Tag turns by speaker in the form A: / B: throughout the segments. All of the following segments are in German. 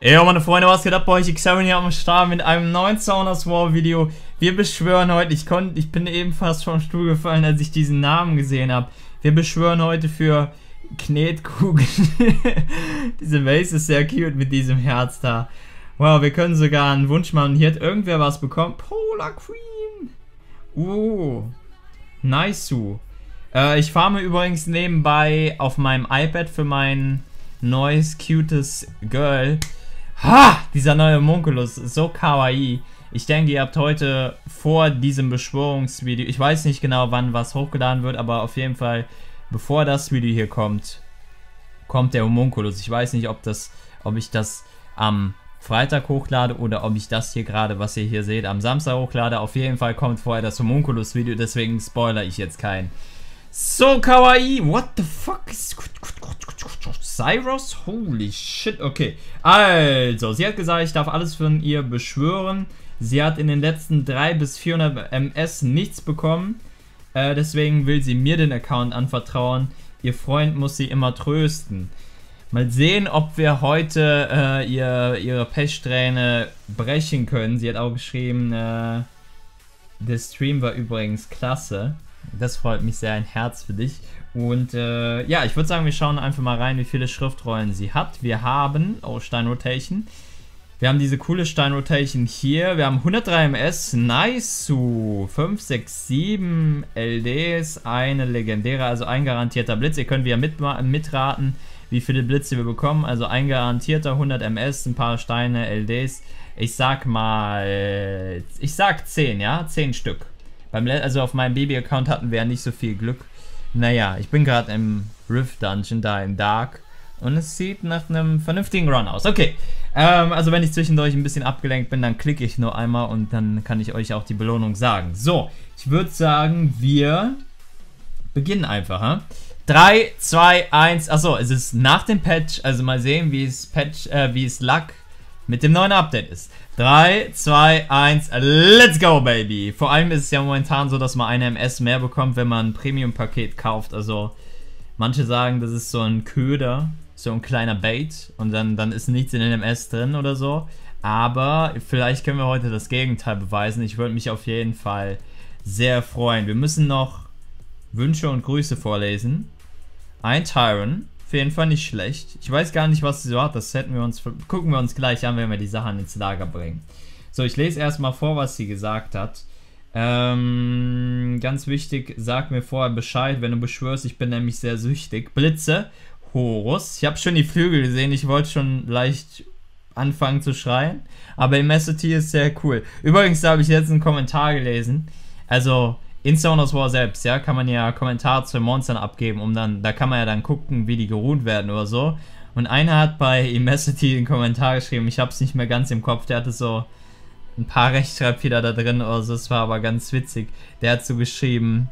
A: Ey, meine Freunde, was geht ab bei euch? Xavier hier am Start mit einem neuen Sauners War Video. Wir beschwören heute, ich konnte, ich bin eben fast vom Stuhl gefallen, als ich diesen Namen gesehen habe. Wir beschwören heute für Knetkugeln. Diese Vase ist sehr cute mit diesem Herz da. Wow, wir können sogar einen Wunsch machen. Hier hat irgendwer was bekommen. Polar Queen. Uh, nice. Äh, ich farme übrigens nebenbei auf meinem iPad für mein neues, cutes Girl. Ha! Dieser neue Munculus ist so kawaii. Ich denke, ihr habt heute vor diesem Beschwörungsvideo, ich weiß nicht genau, wann was hochgeladen wird, aber auf jeden Fall, bevor das Video hier kommt, kommt der Homunculus. Ich weiß nicht, ob das, ob ich das am Freitag hochlade oder ob ich das hier gerade, was ihr hier seht, am Samstag hochlade. Auf jeden Fall kommt vorher das Homunculus-Video, deswegen spoiler ich jetzt keinen. So kawaii, what the fuck? Cyrus? Holy shit, okay. Also, sie hat gesagt, ich darf alles von ihr beschwören. Sie hat in den letzten 3 bis 400 MS nichts bekommen. Äh, deswegen will sie mir den Account anvertrauen. Ihr Freund muss sie immer trösten. Mal sehen, ob wir heute äh, ihr, ihre Pechsträhne brechen können. Sie hat auch geschrieben, äh, der Stream war übrigens klasse. Das freut mich sehr, ein Herz für dich. Und äh, ja, ich würde sagen, wir schauen einfach mal rein, wie viele Schriftrollen sie hat. Wir haben, oh, Stein Rotation. Wir haben diese coole Stein Rotation hier. Wir haben 103 MS, nice zu 5, 6, 7 LDs, eine legendäre, also ein garantierter Blitz. Ihr könnt wieder mit, mitraten, wie viele Blitze wir bekommen. Also ein garantierter 100 MS, ein paar Steine, LDs. Ich sag mal, ich sag 10, ja, 10 Stück. Beim, also auf meinem Baby-Account hatten wir ja nicht so viel Glück. Naja, ich bin gerade im Rift Dungeon, da im Dark. Und es sieht nach einem vernünftigen Run aus. Okay, ähm, also wenn ich zwischendurch ein bisschen abgelenkt bin, dann klicke ich nur einmal und dann kann ich euch auch die Belohnung sagen. So, ich würde sagen, wir beginnen einfach. Hm? 3, 2, 1, achso, es ist nach dem Patch, also mal sehen, wie es Patch, äh, wie es Luck mit dem neuen Update ist. 3, 2, 1, let's go, baby! Vor allem ist es ja momentan so, dass man eine MS mehr bekommt, wenn man ein Premium-Paket kauft. Also, manche sagen, das ist so ein Köder, so ein kleiner Bait und dann, dann ist nichts in den MS drin oder so. Aber vielleicht können wir heute das Gegenteil beweisen. Ich würde mich auf jeden Fall sehr freuen. Wir müssen noch Wünsche und Grüße vorlesen. Ein Tyron, auf jeden Fall nicht schlecht. Ich weiß gar nicht, was sie so hat. Das hätten wir uns, gucken wir uns gleich an, wenn wir die Sachen ins Lager bringen. So, ich lese erstmal vor, was sie gesagt hat. Ähm, ganz wichtig, sag mir vorher Bescheid, wenn du beschwörst, ich bin nämlich sehr süchtig. Blitze, Horus. Ich habe schon die Flügel gesehen, ich wollte schon leicht anfangen zu schreien. Aber Immensity ist sehr cool. Übrigens, da habe ich jetzt einen Kommentar gelesen. Also, in Sonos War selbst, ja, kann man ja Kommentare zu Monstern abgeben, um dann, da kann man ja dann gucken, wie die geruht werden oder so. Und einer hat bei Immensity einen Kommentar geschrieben, ich hab's nicht mehr ganz im Kopf, der hatte so ein paar Rechtschreibfehler da drin oder so, es war aber ganz witzig. Der hat so geschrieben,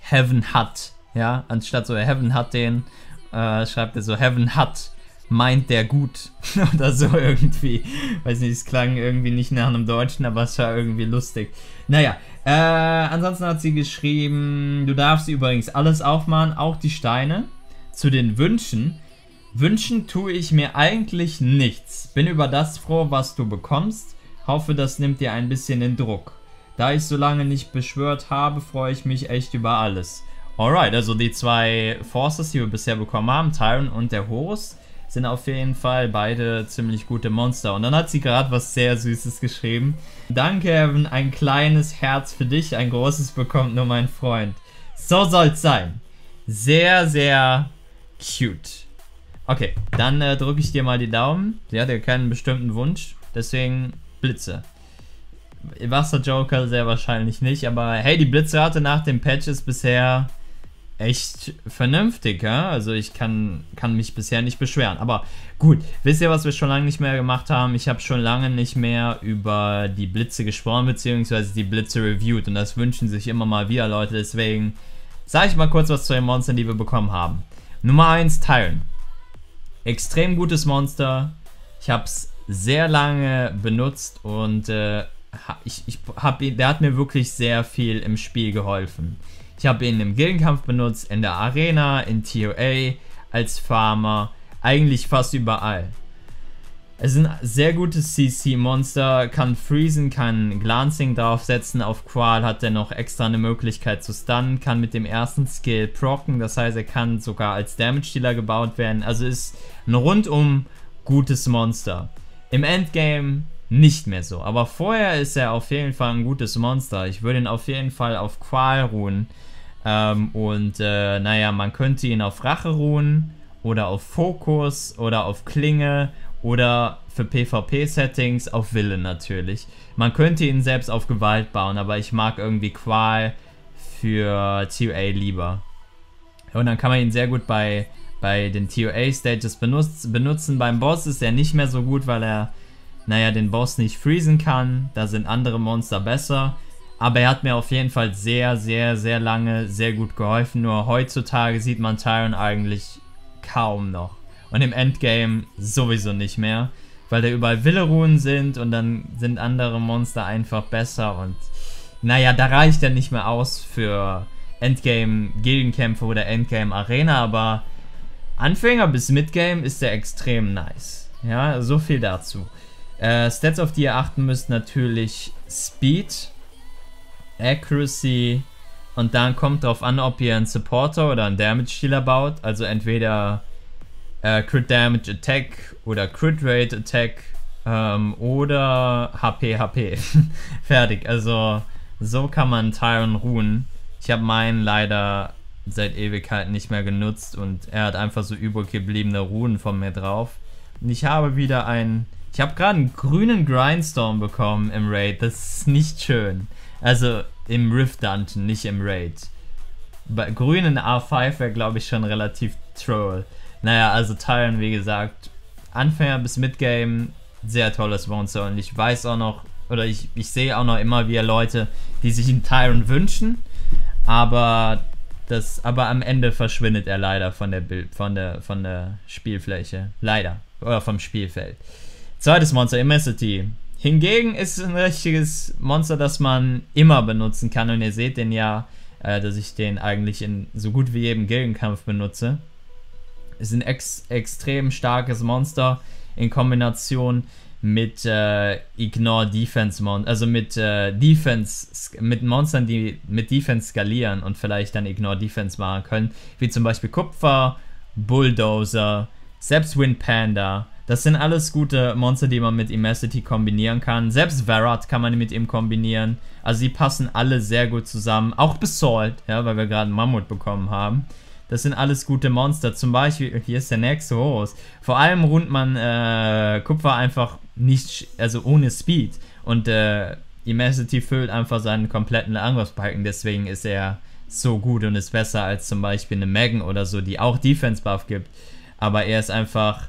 A: Heaven hat, ja, anstatt so Heaven hat den, äh, schreibt er so Heaven hat meint der gut oder so irgendwie. Weiß nicht, es klang irgendwie nicht nach einem Deutschen, aber es war irgendwie lustig. Naja, äh, ansonsten hat sie geschrieben, du darfst übrigens alles aufmachen, auch die Steine. Zu den Wünschen. Wünschen tue ich mir eigentlich nichts. Bin über das froh, was du bekommst. Hoffe, das nimmt dir ein bisschen den Druck. Da ich so lange nicht beschwört habe, freue ich mich echt über alles. Alright, also die zwei Forces, die wir bisher bekommen haben, Tyron und der Horus, sind auf jeden Fall beide ziemlich gute Monster. Und dann hat sie gerade was sehr Süßes geschrieben. Danke, Evan, ein kleines Herz für dich, ein großes bekommt nur mein Freund. So soll's sein. Sehr, sehr cute. Okay, dann äh, drücke ich dir mal die Daumen. Sie hat ja keinen bestimmten Wunsch, deswegen Blitze. Wasser Joker sehr wahrscheinlich nicht, aber hey, die Blitzrate nach dem Patch ist bisher echt vernünftig, ja? Also ich kann, kann mich bisher nicht beschweren. Aber gut, wisst ihr, was wir schon lange nicht mehr gemacht haben? Ich habe schon lange nicht mehr über die Blitze gesprochen, beziehungsweise die Blitze reviewed. Und das wünschen sich immer mal wieder Leute. Deswegen sage ich mal kurz was zu den Monstern, die wir bekommen haben. Nummer 1, Tyron. Extrem gutes Monster. Ich habe es sehr lange benutzt und äh, ich, ich hab, der hat mir wirklich sehr viel im Spiel geholfen. Ich habe ihn im Gildenkampf benutzt, in der Arena, in TOA, als Farmer, eigentlich fast überall. Es sind sehr gute CC-Monster, kann freezen, kann Glancing draufsetzen. Auf Qual hat er noch extra eine Möglichkeit zu stunnen, kann mit dem ersten Skill procken, das heißt, er kann sogar als Damage-Dealer gebaut werden. Also ist ein rundum gutes Monster. Im Endgame nicht mehr so, aber vorher ist er auf jeden Fall ein gutes Monster. Ich würde ihn auf jeden Fall auf Qual ruhen. Ähm, und äh, naja, man könnte ihn auf Rache ruhen oder auf Fokus oder auf Klinge oder für PvP-Settings auf Wille natürlich. Man könnte ihn selbst auf Gewalt bauen, aber ich mag irgendwie Qual für TOA lieber. Und dann kann man ihn sehr gut bei, bei den TOA-Stages benutz, benutzen. Beim Boss ist er nicht mehr so gut, weil er, naja, den Boss nicht freezen kann. Da sind andere Monster besser. Aber er hat mir auf jeden Fall sehr, sehr, sehr lange sehr gut geholfen. Nur heutzutage sieht man Tyron eigentlich kaum noch. Und im Endgame sowieso nicht mehr, weil da überall Willeruhen sind und dann sind andere Monster einfach besser und naja, da reicht er nicht mehr aus für Endgame Gildenkämpfe oder Endgame Arena, aber Anfänger bis Midgame ist er extrem nice. Ja, so viel dazu. Äh, Stats, auf die ihr achten müsst, natürlich Speed, Accuracy und dann kommt drauf an, ob ihr einen Supporter oder einen Damage-Dealer baut. Also entweder äh, Crit Damage Attack oder Crit Rate Attack ähm, oder HP HP. Fertig. Also so kann man Tyron ruhen. Ich habe meinen leider seit Ewigkeiten nicht mehr genutzt und er hat einfach so übrig gebliebene Runen von mir drauf. Und ich habe wieder einen. Ich habe gerade einen grünen Grindstorm bekommen im Raid. Das ist nicht schön. Also im Rift Dungeon, nicht im Raid. Bei grünen A5 wäre, glaube ich, schon relativ troll. Naja, also Tyron, wie gesagt, Anfänger bis Midgame, sehr tolles Monster. Und ich weiß auch noch, oder ich, ich sehe auch noch immer wieder Leute, die sich einen Tyron wünschen, aber das, aber am Ende verschwindet er leider von der Bild, von der, von der Spielfläche. Leider. Oder vom Spielfeld. Zweites Monster, Immensity. Hingegen ist es ein richtiges Monster, das man immer benutzen kann. Und ihr seht den ja, äh, dass ich den eigentlich in so gut wie jedem Gildenkampf benutze ist ein ex extrem starkes Monster in Kombination mit äh, Ignore Defense Mon also mit äh, Defense mit Monstern, die mit Defense skalieren und vielleicht dann Ignore Defense machen können, wie zum Beispiel Kupfer, Bulldozer, selbst Wind Panda. Das sind alles gute Monster, die man mit Immensity kombinieren kann. Selbst Varat kann man mit ihm kombinieren. Also die passen alle sehr gut zusammen. Auch Basalt, ja, weil wir gerade einen Mammut bekommen haben. Das sind alles gute Monster. Zum Beispiel, hier ist der nächste Horus. Vor allem rundet man äh, Kupfer einfach nicht, also ohne Speed. Und äh, Immensity füllt einfach seinen kompletten Angriffsbalken. Deswegen ist er so gut und ist besser als zum Beispiel eine Megan oder so, die auch Defense Buff gibt. Aber er ist einfach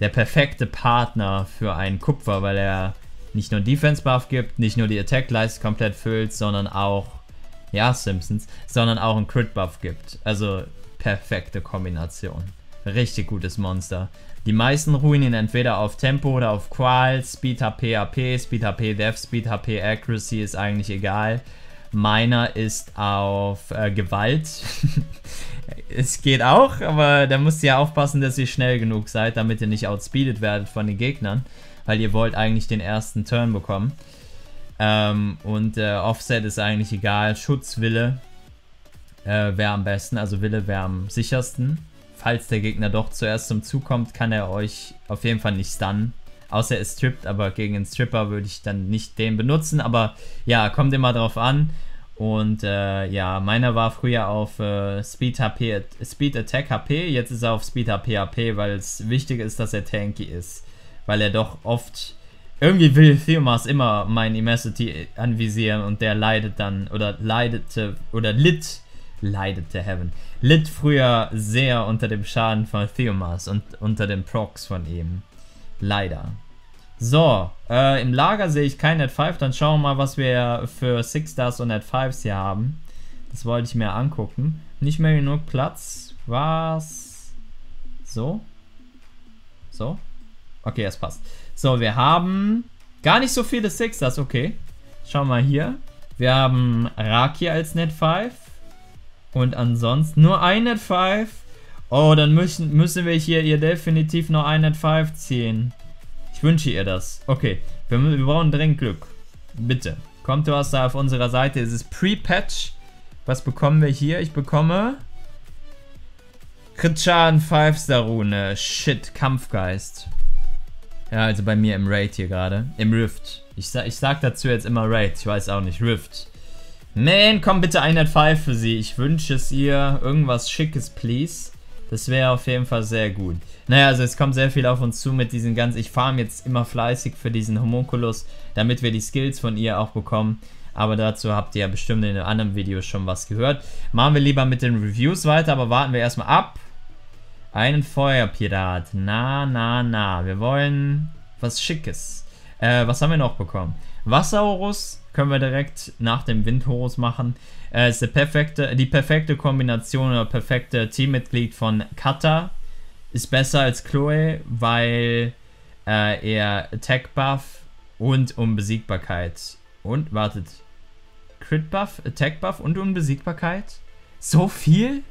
A: der perfekte Partner für einen Kupfer, weil er nicht nur Defense Buff gibt, nicht nur die Attack Leiste komplett füllt, sondern auch, ja, Simpsons, sondern auch einen Crit Buff gibt. Also perfekte Kombination. Richtig gutes Monster. Die meisten ruhen ihn entweder auf Tempo oder auf Qual, Speed HP AP, Speed HP Death, Speed HP Accuracy ist eigentlich egal. Meiner ist auf äh, Gewalt. es geht auch, aber da müsst ihr aufpassen, dass ihr schnell genug seid, damit ihr nicht outspeedet werdet von den Gegnern. Weil ihr wollt eigentlich den ersten Turn bekommen. Ähm, und äh, Offset ist eigentlich egal. Schutzwille äh, wäre am besten, also Wille wäre am sichersten. Falls der Gegner doch zuerst zum Zug kommt, kann er euch auf jeden Fall nicht stunnen. Außer er strippt, aber gegen einen Stripper würde ich dann nicht den benutzen. Aber ja, kommt immer drauf an. Und äh, ja, meiner war früher auf äh, Speed HP, Speed Attack HP, jetzt ist er auf Speed HP HP, weil es wichtig ist, dass er tanky ist. Weil er doch oft, irgendwie will Theomas immer mein Immensity anvisieren und der leidet dann, oder leidete, oder litt leidete Heaven. Litt früher sehr unter dem Schaden von Theomas und unter den Procs von ihm. Leider. So, äh, im Lager sehe ich kein Net 5, dann schauen wir mal, was wir für 6 Stars und Net 5s hier haben. Das wollte ich mir angucken. Nicht mehr genug Platz. Was? So? So? Okay, es passt. So, wir haben gar nicht so viele Sixers, okay. Schauen wir mal hier. Wir haben Raki als Net 5. Und ansonsten nur ein Net 5. Oh, dann müssen, müssen wir hier ihr definitiv noch ein Net 5 ziehen. Wünsche ihr das. Okay, wir, wir brauchen dringend Glück. Bitte. Kommt du hast da auf unserer Seite. Es ist Pre-Patch. Was bekommen wir hier? Ich bekomme... Kritschaden 5-Star-Rune. Shit, Kampfgeist. Ja, also bei mir im Raid hier gerade. Im Rift. Ich, sa ich sag dazu jetzt immer Raid. Ich weiß auch nicht. Rift. Man, komm bitte 105 für sie. Ich wünsche es ihr. Irgendwas Schickes, please. Das wäre auf jeden Fall sehr gut. Naja, also es kommt sehr viel auf uns zu mit diesen ganzen... Ich farm jetzt immer fleißig für diesen Homunculus, damit wir die Skills von ihr auch bekommen. Aber dazu habt ihr ja bestimmt in einem anderen Video schon was gehört. Machen wir lieber mit den Reviews weiter, aber warten wir erstmal ab. Einen Feuerpirat. Na, na, na. Wir wollen was Schickes. Äh, was haben wir noch bekommen? Wasserhorus können wir direkt nach dem Windhorus machen. Äh, ist die perfekte, die perfekte Kombination oder perfekte Teammitglied von Kata. Ist besser als Chloe, weil äh, er Attack Buff und Unbesiegbarkeit. Und, wartet. Crit Buff, Attack Buff und Unbesiegbarkeit? So viel?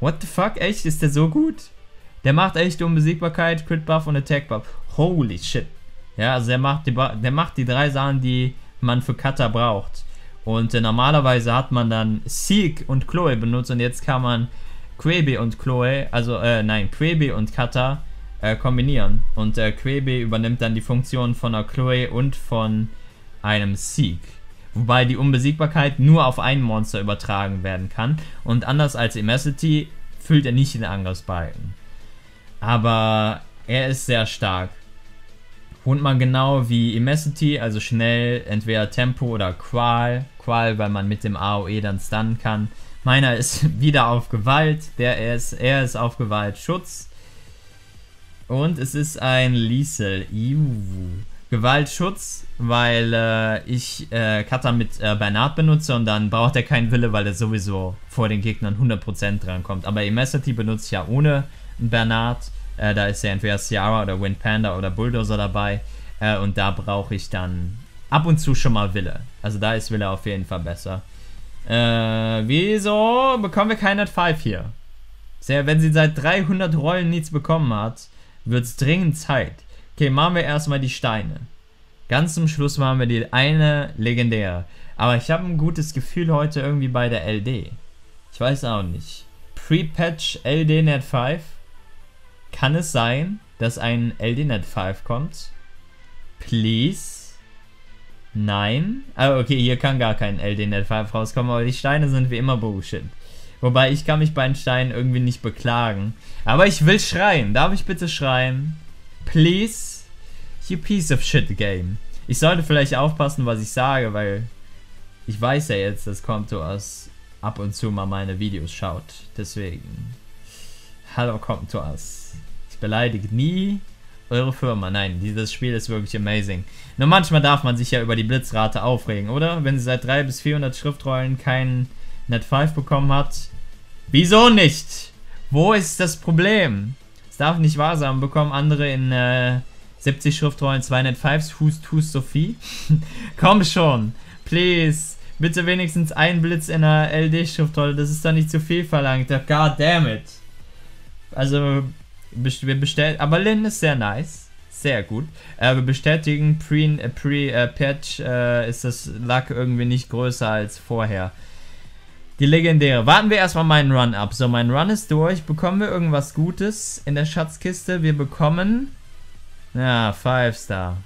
A: What the fuck? Echt? Ist der so gut? Der macht echt Unbesiegbarkeit, Crit Buff und Attack Buff. Holy shit. Ja, also der macht die, der macht die drei Sachen, die man für Cutter braucht. Und äh, normalerweise hat man dann Seek und Chloe benutzt und jetzt kann man Quebe und Chloe, also äh, nein, Quebe und Cutter äh, kombinieren. Und äh, Quebe übernimmt dann die Funktion von einer Chloe und von einem Seek. Wobei die Unbesiegbarkeit nur auf ein Monster übertragen werden kann. Und anders als Immensity füllt er nicht den Angriffsbalken. Aber er ist sehr stark. Wohnt man genau wie Immensity, also schnell, entweder Tempo oder Qual. Qual, weil man mit dem AOE dann stunnen kann. Meiner ist wieder auf Gewalt, der ist, er ist auf Gewalt Schutz. Und es ist ein Liesel. Gewaltschutz, weil äh, ich äh, Kata mit äh, Bernard benutze und dann braucht er keinen Wille, weil er sowieso vor den Gegnern 100% drankommt. Aber Immensity benutze ich ja ohne Bernard. Äh, da ist ja entweder Ciara oder Wind Panda oder Bulldozer dabei. Äh, und da brauche ich dann ab und zu schon mal Wille. Also da ist Wille auf jeden Fall besser. Äh, wieso bekommen wir kein Net 5 hier? Wenn sie seit 300 Rollen nichts bekommen hat, wird es dringend Zeit. Okay, machen wir erstmal die Steine. Ganz zum Schluss machen wir die eine legendäre. Aber ich habe ein gutes Gefühl heute irgendwie bei der LD. Ich weiß auch nicht. Pre-Patch LD Net 5? Kann es sein, dass ein LDNet 5 kommt? Please? Nein? Ah, okay, hier kann gar kein LDNet 5 rauskommen, aber die Steine sind wie immer Bullshit. Wobei, ich kann mich bei den Steinen irgendwie nicht beklagen. Aber ich will schreien. Darf ich bitte schreien? Please? You piece of shit game. Ich sollte vielleicht aufpassen, was ich sage, weil ich weiß ja jetzt, dass Konto aus ab und zu mal meine Videos schaut. Deswegen. Hallo Konto aus beleidigt nie eure Firma. Nein, dieses Spiel ist wirklich amazing. Nur manchmal darf man sich ja über die Blitzrate aufregen, oder? Wenn sie seit 300 bis 400 Schriftrollen keinen Net 5 bekommen hat. Wieso nicht? Wo ist das Problem? Es darf nicht wahr sein, bekommen andere in äh, 70 Schriftrollen 2 Net 5s. Hust, hust, Sophie. Komm schon. Please. Bitte wenigstens ein Blitz in einer LD-Schriftrolle. Das ist doch nicht zu viel verlangt. God damn it. Also, wir bestellen, aber Lin ist sehr nice. Sehr gut. Äh, wir bestätigen, pre-patch pre, äh, äh, ist das Luck irgendwie nicht größer als vorher. Die legendäre. Warten wir erstmal meinen Run ab. So, mein Run ist durch. Bekommen wir irgendwas Gutes in der Schatzkiste? Wir bekommen. Ja, 5 Star.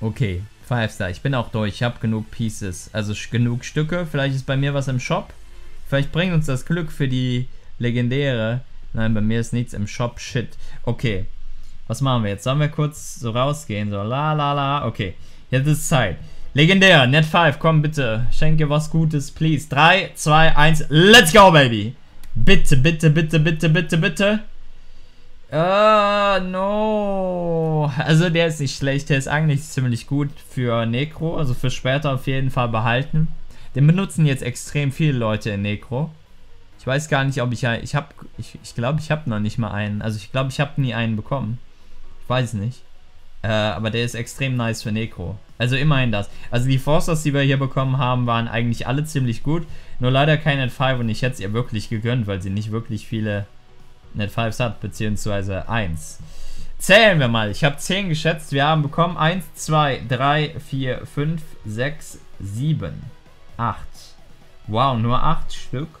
A: Okay, 5 Star. Ich bin auch durch. Ich habe genug Pieces. Also genug Stücke. Vielleicht ist bei mir was im Shop. Vielleicht bringt uns das Glück für die legendäre. Nein, bei mir ist nichts im Shop. Shit. Okay. Was machen wir jetzt? Sollen wir kurz so rausgehen? So, la la la. Okay. Jetzt ist Zeit. Legendär. Net 5. Komm bitte. Schenke was Gutes, please. 3, 2, 1. Let's go, baby. Bitte, bitte, bitte, bitte, bitte, bitte. Uh, no. Also der ist nicht schlecht. Der ist eigentlich ziemlich gut für Necro. Also für später auf jeden Fall behalten. Den benutzen jetzt extrem viele Leute in Necro. Ich weiß gar nicht, ob ich ja. Ich habe. Ich, ich glaube, ich habe noch nicht mal einen. Also ich glaube, ich habe nie einen bekommen. Ich weiß nicht. Äh, aber der ist extrem nice für Necro. Also immerhin das. Also die Forsters, die wir hier bekommen haben, waren eigentlich alle ziemlich gut. Nur leider kein Net 5 und ich hätte es ihr wirklich gegönnt, weil sie nicht wirklich viele Net 5s hat, beziehungsweise 1. Zählen wir mal. Ich habe 10 geschätzt. Wir haben bekommen 1, 2, 3, 4, 5, 6, 7, 8. Wow, nur 8 Stück.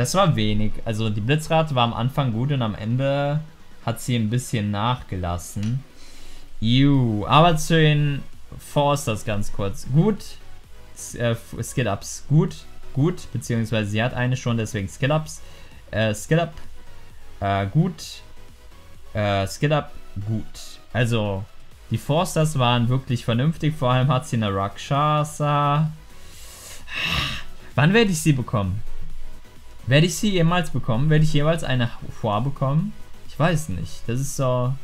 A: Das war wenig. Also die Blitzrate war am Anfang gut und am Ende hat sie ein bisschen nachgelassen. Juh. Aber zu den Forsters ganz kurz. Gut. Äh, Skill-Ups. Gut. Gut. Beziehungsweise sie hat eine schon, deswegen Skill-Ups. Äh, Skill-Up. Äh, gut. Äh, Skill-Up. Gut. Also, die Forsters waren wirklich vernünftig. Vor allem hat sie eine Rakshasa. Wann werde ich sie bekommen? Werde ich sie jemals bekommen? Werde ich jeweils eine Hua bekommen? Ich weiß nicht. Das ist so...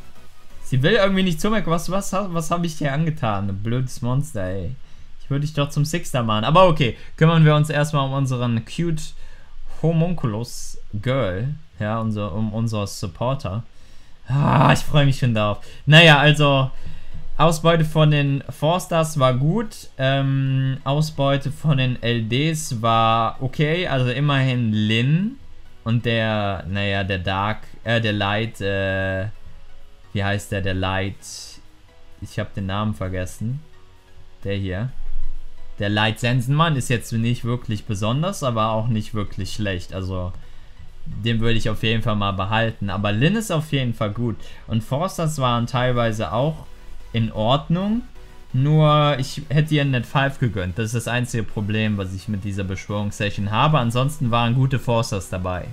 A: Sie will irgendwie nicht zu mir. Was, was, was habe ich dir angetan? Blödes Monster, ey. Ich würde dich doch zum Sixter machen. Aber okay, kümmern wir uns erstmal um unseren cute Homunculus Girl. Ja, unser, um unser Supporter. Ah, ich freue mich schon darauf. Naja, also Ausbeute von den Forsters war gut. Ähm, Ausbeute von den LDs war okay. Also immerhin Lin. Und der, naja, der Dark, äh, der Light, äh, wie heißt der, der Light, ich habe den Namen vergessen. Der hier. Der Light Sensenmann ist jetzt nicht wirklich besonders, aber auch nicht wirklich schlecht. Also, den würde ich auf jeden Fall mal behalten. Aber Lin ist auf jeden Fall gut. Und Forsters waren teilweise auch in Ordnung. Nur ich hätte ihr Net 5 gegönnt. Das ist das einzige Problem, was ich mit dieser Beschwörungssession habe. Ansonsten waren gute Forsters dabei.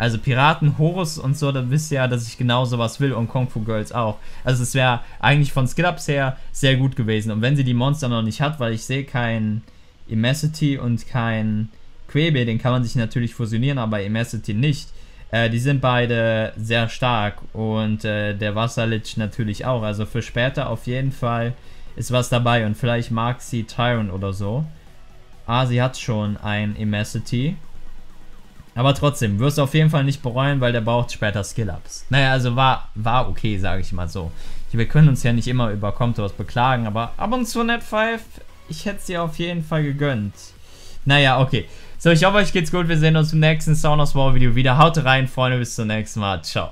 A: Also Piraten, Horus und so, da wisst ihr ja, dass ich genau sowas will und Kung Fu Girls auch. Also es wäre eigentlich von Skill-Ups her sehr gut gewesen. Und wenn sie die Monster noch nicht hat, weil ich sehe kein Immensity und kein Quebe, den kann man sich natürlich fusionieren, aber Immensity nicht. Äh, die sind beide sehr stark und äh, der Wasserlich natürlich auch. Also für später auf jeden Fall ist was dabei und vielleicht mag sie Tyrant oder so. Ah, sie hat schon ein Immensity. Aber trotzdem, wirst du auf jeden Fall nicht bereuen, weil der braucht später Skill-Ups. Naja, also war, war okay, sage ich mal so. Wir können uns ja nicht immer über Comtos beklagen, aber ab und zu Net 5, ich hätte sie auf jeden Fall gegönnt. Naja, okay. So, ich hoffe, euch geht's gut. Wir sehen uns im nächsten Sound War Video wieder. Haut rein, Freunde. Bis zum nächsten Mal. Ciao.